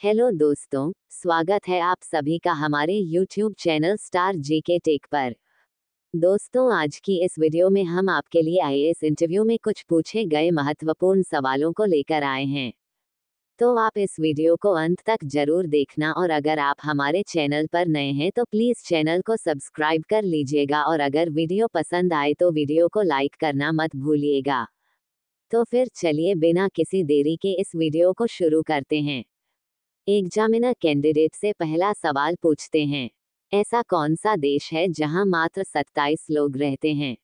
Hello दोस्तों, स्वागत है आप सभी का हमारे YouTube चैनल स्टार जी के टेक पर। दोस्तों, आज की इस वीडियो में हम आपके लिए आए इस इंटरव्यू में कुछ पूछे गए महत्वपूर्ण सवालों को लेकर आए हैं। तो आप इस वीडियो को अंत तक ज़रूर देखना और अगर आप हमारे चैनल पर नए हैं तो प्लीज़ चैनल को सब्सक्राइब कर लीजिएगा और अगर वीडियो पसंद आए तो वीडियो को लाइक करना मत भूलिएगा। तो फिर चलिए बिना किसी देरी के इस वीडियो को शुरू करते हैं। एग्जामिनर कैंडिडेट से पहला सवाल पूछते हैं। ऐसा कौन सा देश है जहाँ मात्र 27 लोग रहते हैं?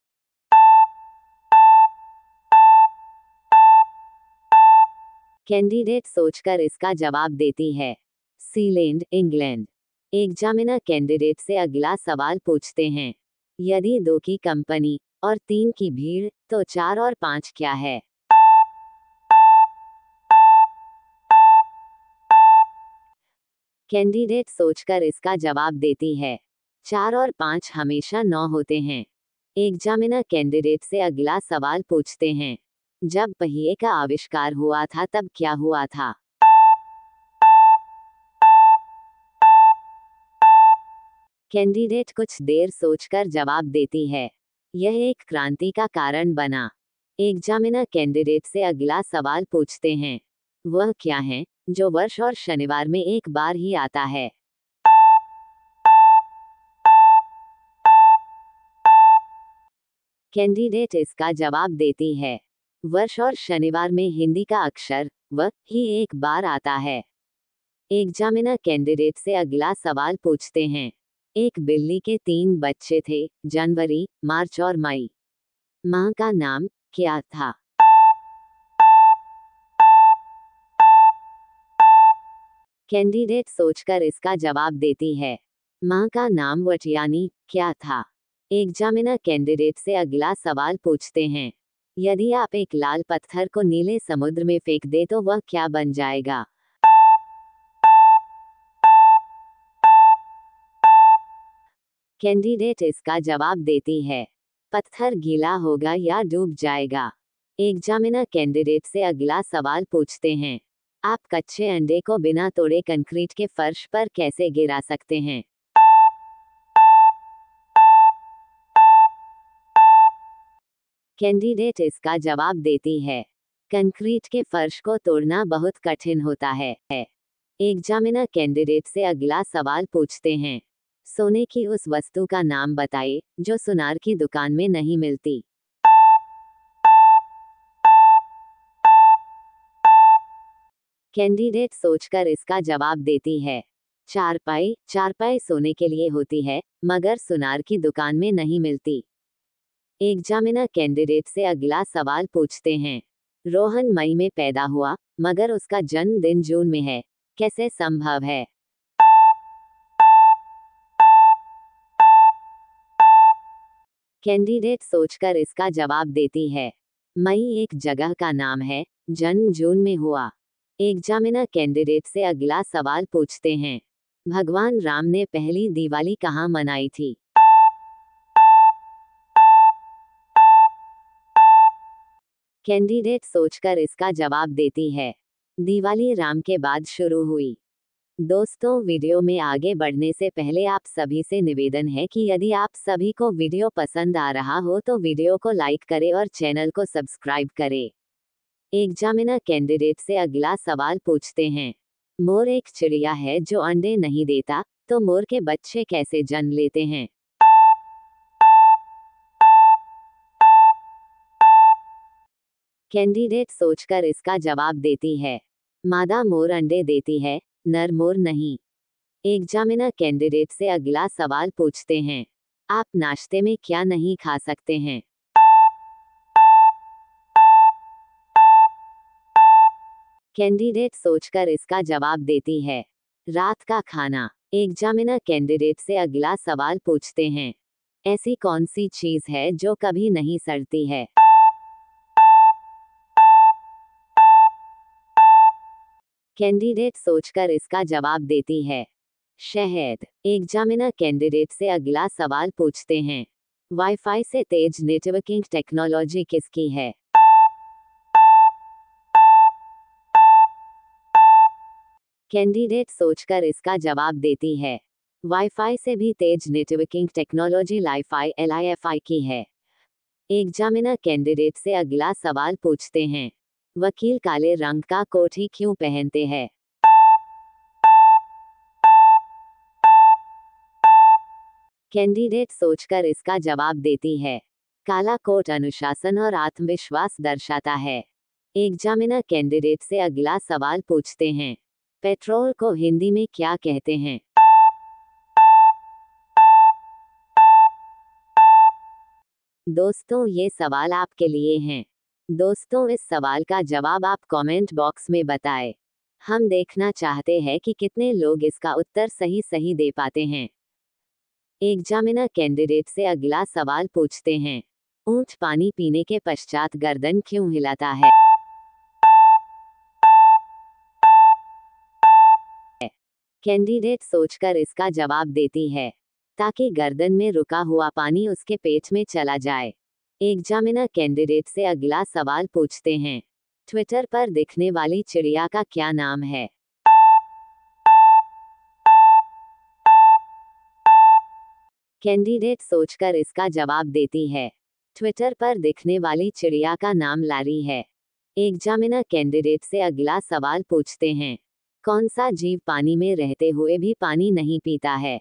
कैंडिडेट सोचकर इसका जवाब देती है, सीलैंड, इंग्लैंड। एग्जामिनर कैंडिडेट से अगला सवाल पूछते हैं, यदि दो की कंपनी और तीन की भीड़ तो चार और पाँच क्या है? कैंडिडेट सोचकर इसका जवाब देती है। चार और पाँच हमेशा नौ होते हैं। एग्जामिनर कैंडिडेट से अगला सवाल पूछते हैं। जब पहिए का आविष्कार हुआ था तब क्या हुआ था? कैंडिडेट कुछ देर सोचकर जवाब देती है। यह एक क्रांति का कारण बना। एग्जामिनर कैंडिडेट से अगला सवाल पूछते हैं। वह क्या है? जो वर्ष और शनिवार में एक बार ही आता है। कैंडिडेट इसका जवाब देती है। वर्ष और शनिवार में हिंदी का अक्षर व ही एक बार आता है। एग्जामिनर कैंडिडेट से अगला सवाल पूछते हैं। एक बिल्ली के तीन बच्चे थे, जनवरी, मार्च और मई। माँ का नाम क्या था? कैंडिडेट सोचकर इसका जवाब देती है। माँ का नाम वटियानी क्या था? एग्जामिनर कैंडिडेट से अगला सवाल पूछते हैं। यदि आप एक लाल पत्थर को नीले समुद्र में फेंक दे तो वह क्या बन जाएगा? कैंडिडेट इसका जवाब देती है। पत्थर गीला होगा या डूब जाएगा। एग्जामिनर कैंडिडेट से अगला सवाल पूछते हैं। आप कच्चे अंडे को बिना तोड़े कंक्रीट के फर्श पर कैसे गिरा सकते हैं? कैंडिडेट इसका जवाब देती है। कंक्रीट के फर्श को तोड़ना बहुत कठिन होता है, है। एग्जामिनर कैंडिडेट से अगला सवाल पूछते हैं। सोने की उस वस्तु का नाम बताइए जो सुनार की दुकान में नहीं मिलती। कैंडिडेट सोचकर इसका जवाब देती है। चारपाई चारपाई सोने के लिए होती है, मगर सुनार की दुकान में नहीं मिलती। एग्जामिनर कैंडिडेट से अगला सवाल पूछते हैं। रोहन मई में पैदा हुआ, मगर उसका जन्मदिन जून में है। कैसे संभव है? कैंडिडेट सोचकर इसका जवाब देती है। मई एक जगह का नाम है, जन्म जून में हुआ। एग्जामिनर कैंडिडेट से अगला सवाल पूछते हैं। भगवान राम ने पहली दिवाली कहाँ मनाई थी? कैंडिडेट सोचकर इसका जवाब देती है। दिवाली राम के बाद शुरू हुई। दोस्तों, वीडियो में आगे बढ़ने से पहले आप सभी से निवेदन है कि यदि आप सभी को वीडियो पसंद आ रहा हो तो वीडियो को लाइक करें और चैनल को सब्सक्राइब करें। एग्जामिनर कैंडिडेट से अगला सवाल पूछते हैं। मोर एक चिड़िया है जो अंडे नहीं देता तो मोर के बच्चे कैसे जन्म लेते हैं? कैंडिडेट सोचकर इसका जवाब देती है। मादा मोर अंडे देती है, नर मोर नहीं। एग्जामिनर कैंडिडेट से अगला सवाल पूछते हैं। आप नाश्ते में क्या नहीं खा सकते हैं? कैंडिडेट सोचकर इसका जवाब देती है। रात का खाना। एग्जामिनर कैंडिडेट से अगला सवाल पूछते हैं। ऐसी कौन सी चीज़ है जो कभी नहीं सड़ती है? कैंडिडेट सोचकर इसका जवाब देती है। शहद। एग्जामिनर कैंडिडेट से अगला सवाल पूछते हैं। वाईफाई से तेज नेटवर्किंग टेक्नोलॉजी किसकी है? कैंडिडेट सोचकर इसका जवाब देती है। वाईफाई से भी तेज नेटवर्किंग टेक्नोलॉजी लाईफाई एल की है। एग्जामिनर कैंडिडेट से अगला सवाल पूछते हैं। वकील काले रंग का कोट ही क्यों पहनते हैं? कैंडिडेट सोचकर इसका जवाब देती है। काला कोट अनुशासन और आत्मविश्वास दर्शाता है। एग्जामिनर कैंडिडेट से अगला सवाल पूछते हैं। पेट्रोल को हिंदी में क्या कहते हैं? दोस्तों, ये सवाल आपके लिए हैं। दोस्तों, इस सवाल का जवाब आप कमेंट बॉक्स में बताएँ। हम देखना चाहते हैं कि कितने लोग इसका उत्तर सही सही दे पाते हैं। एग्जामिनर कैंडिडेट से अगला सवाल पूछते हैं। ऊँट पानी पीने के पश्चात गर्दन क्यों हिलाता है? कैंडिडेट सोचकर इसका जवाब देती है, ताकि गर्दन में रुका हुआ पानी उसके पेट में चला जाए। एग्जामिनर कैंडिडेट से अगला सवाल पूछते हैं। ट्विटर पर दिखने वाली चिड़िया का क्या नाम है? कैंडिडेट सोचकर इसका जवाब देती है। ट्विटर पर दिखने वाली चिड़िया का नाम लारी है। एग्जामिनर कैंडिडेट से अगला सवाल पूछते हैं। कौन सा जीव पानी में रहते हुए भी पानी नहीं पीता है?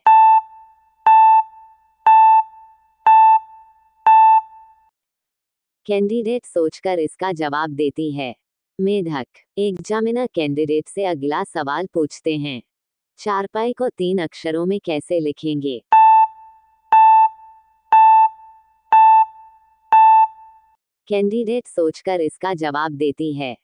कैंडिडेट सोचकर इसका जवाब देती है। मेढक एग्जामिनर कैंडिडेट से अगला सवाल पूछते हैं। चारपाई को तीन अक्षरों में कैसे लिखेंगे? कैंडिडेट सोचकर इसका जवाब देती है।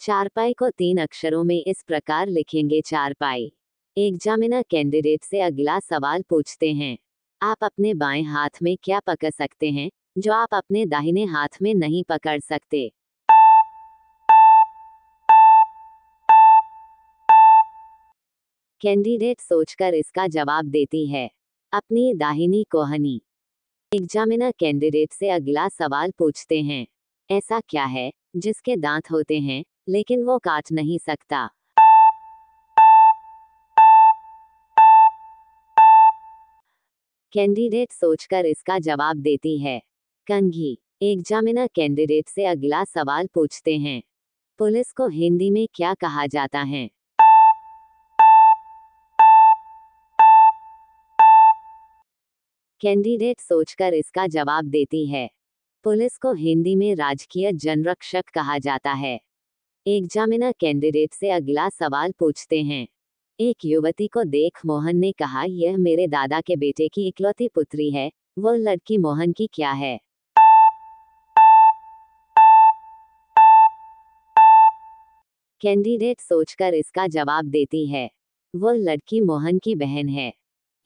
चारपाई को तीन अक्षरों में इस प्रकार लिखेंगे चारपाई। एग्जामिनर कैंडिडेट से अगला सवाल पूछते हैं। आप अपने बाएँ हाथ में क्या पकड़ सकते हैं, जो आप अपने दाहिने हाथ में नहीं पकड़ सकते? कैंडिडेट सोचकर इसका जवाब देती है। अपनी दाहिनी कोहनी। एग्जामिनर कैंडिडेट से अगला सवाल पूछते हैं। ऐसा क्या है, जिसके दांत होते हैं? लेकिन वो काट नहीं सकता। कैंडिडेट सोचकर इसका जवाब देती है। कंघी एग्जामिनर कैंडिडेट से अगला सवाल पूछते हैं। पुलिस को हिंदी में क्या कहा जाता है? कैंडिडेट सोचकर इसका जवाब देती है। पुलिस को हिंदी में राजकीय जनरक्षक कहा जाता है। एग्जामिनर कैंडिडेट से अगला सवाल पूछते हैं। एक युवती को देख मोहन ने कहा, यह मेरे दादा के बेटे की इकलौती पुत्री है वो लड़की मोहन की क्या है? कैंडिडेट सोचकर इसका जवाब देती है वो लड़की मोहन की बहन है।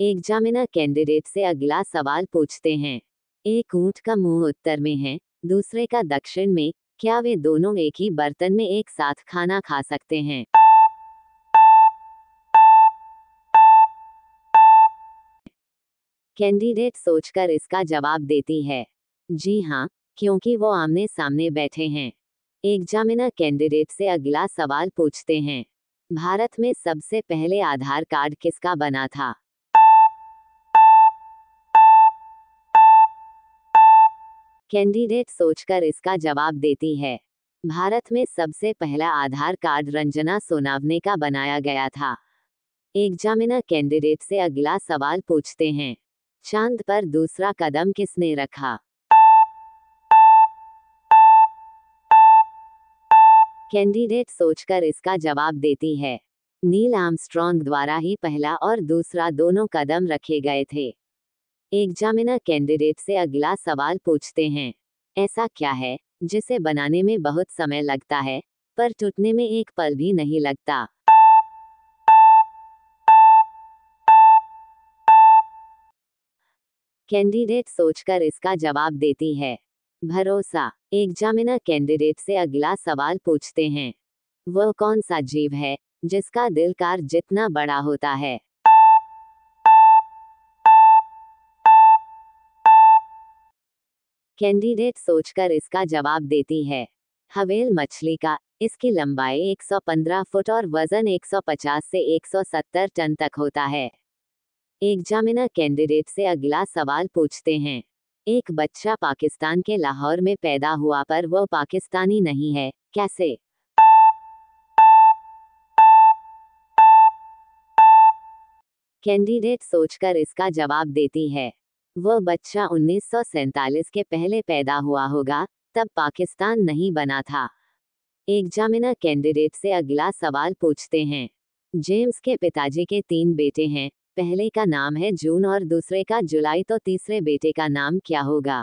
एग्जामिनर कैंडिडेट से अगला सवाल पूछते हैं, एक ऊँट का मुँह उत्तर में है, दूसरे का दक्षिण में क्या वे दोनों एक ही बर्तन में एक साथ खाना खा सकते हैं? कैंडिडेट सोचकर इसका जवाब देती है। जी हाँ क्योंकि वो आमने सामने बैठे हैं। एग्जामिनर कैंडिडेट से अगला सवाल पूछते हैं। भारत में सबसे पहले आधार कार्ड किसका बना था? कैंडिडेट सोचकर इसका जवाब देती है। भारत में सबसे पहला आधार कार्ड रंजना सोनावने का बनाया गया था। एग्जामिनर कैंडिडेट से अगला सवाल पूछते हैं। चाँद पर दूसरा कदम किसने रखा? कैंडिडेट सोचकर इसका जवाब देती है। नील आर्मस्ट्रॉन्ग द्वारा ही पहला और दूसरा दोनों कदम रखे गए थे। एग्जामिनर कैंडिडेट से अगला सवाल पूछते हैं। ऐसा क्या है, जिसे बनाने में बहुत समय लगता है, पर टूटने में एक पल भी नहीं लगता? कैंडिडेट सोचकर इसका जवाब देती है। भरोसा, एग्जामिनर कैंडिडेट से अगला सवाल पूछते हैं। वह कौन सा जीव है, जिसका दिल कार जितना बड़ा होता है? कैंडिडेट सोचकर इसका जवाब देती है। हवेल मछली का, इसकी लंबाई 115 फुट और वज़न 150 से 170 टन तक होता है। एग्जामिनर कैंडिडेट से अगला सवाल पूछते हैं। एक बच्चा पाकिस्तान के लाहौर में पैदा हुआ पर वो पाकिस्तानी नहीं है, कैसे? कैंडिडेट सोचकर इसका जवाब देती है। वह बच्चा उन्नीस के पहले पैदा हुआ होगा, तब पाकिस्तान नहीं बना था। एग्जामिनर कैंडिडेट से अगला सवाल पूछते हैं। जेम्स के पिताजी के तीन बेटे हैं, पहले का नाम है जून और दूसरे का जुलाई तो तीसरे बेटे का नाम क्या होगा?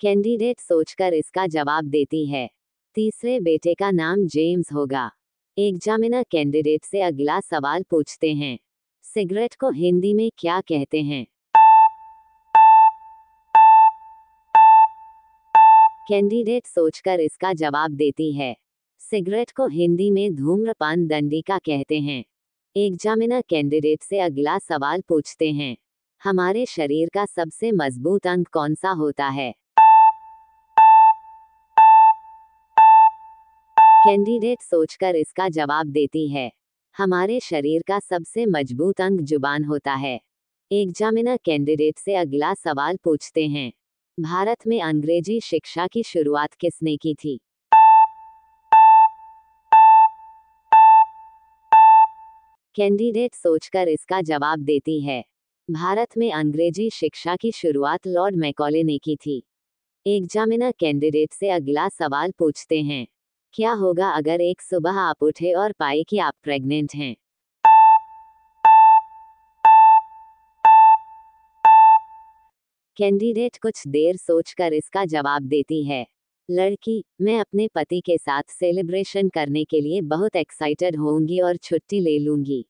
कैंडिडेट सोचकर इसका जवाब देती है। तीसरे बेटे का नाम जेम्स होगा। एग्जामिनर कैंडिडेट से अगला सवाल पूछते हैं। सिगरेट को हिंदी में क्या कहते हैं? कैंडिडेट सोचकर इसका जवाब देती है। सिगरेट को हिंदी में धूम्रपान दंडिका कहते हैं। एग्जामिनर कैंडिडेट से अगला सवाल पूछते हैं। हमारे शरीर का सबसे मज़बूत अंग कौन सा होता है? कैंडिडेट सोचकर इसका जवाब देती है। हमारे शरीर का सबसे मज़बूत अंग ज़ुबान होता है। एग्जामिनर कैंडिडेट से अगला सवाल पूछते हैं। भारत में अंग्रेज़ी शिक्षा की शुरुआत किसने की थी? कैंडिडेट सोचकर इसका जवाब देती है। भारत में अंग्रेज़ी शिक्षा की शुरुआत लॉर्ड मैकॉले ने की थी। एग्जामिनर कैंडिडेट से अगला सवाल पूछते हैं। क्या होगा अगर एक सुबह आप उठे और पाए कि आप प्रेग्नेंट हैं? कैंडिडेट कुछ देर सोचकर इसका जवाब देती है। लड़की, मैं अपने पति के साथ सेलिब्रेशन करने के लिए बहुत एक्साइटेड होंगी और छुट्टी ले लूँगी।